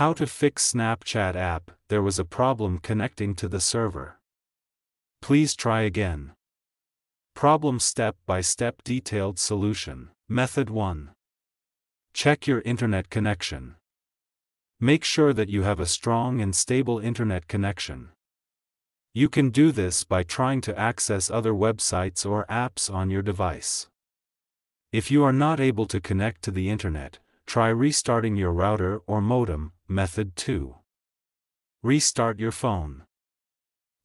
How to fix Snapchat app, there was a problem connecting to the server. Please try again. Problem step by step detailed solution. Method 1. Check your internet connection. Make sure that you have a strong and stable internet connection. You can do this by trying to access other websites or apps on your device. If you are not able to connect to the internet, try restarting your router or modem. Method 2. Restart your phone.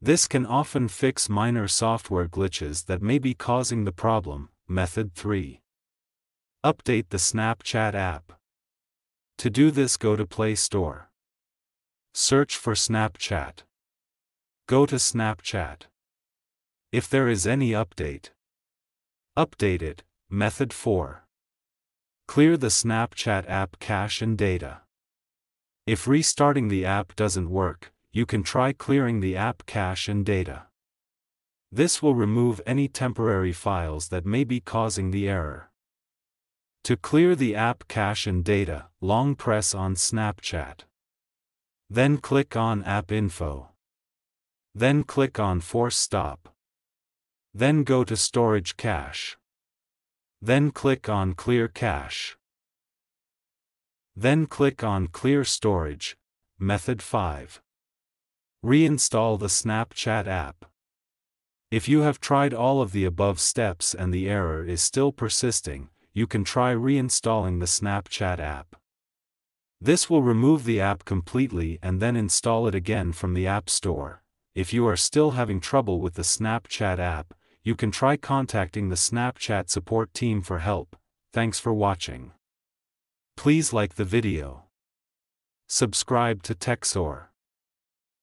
This can often fix minor software glitches that may be causing the problem. Method 3. Update the Snapchat app. To do this go to Play Store. Search for Snapchat. Go to Snapchat. If there is any update, update it. Method 4. Clear the Snapchat app cache and data. If restarting the app doesn't work, you can try clearing the app cache and data. This will remove any temporary files that may be causing the error. To clear the app cache and data, long press on Snapchat. Then click on App Info. Then click on Force Stop. Then go to Storage Cache. Then click on Clear Cache. Then click on Clear Storage, Method 5. Reinstall the Snapchat app. If you have tried all of the above steps and the error is still persisting, you can try reinstalling the Snapchat app. This will remove the app completely and then install it again from the App Store. If you are still having trouble with the Snapchat app, you can try contacting the Snapchat support team for help. Thanks for watching. Please like the video. Subscribe to Techsore.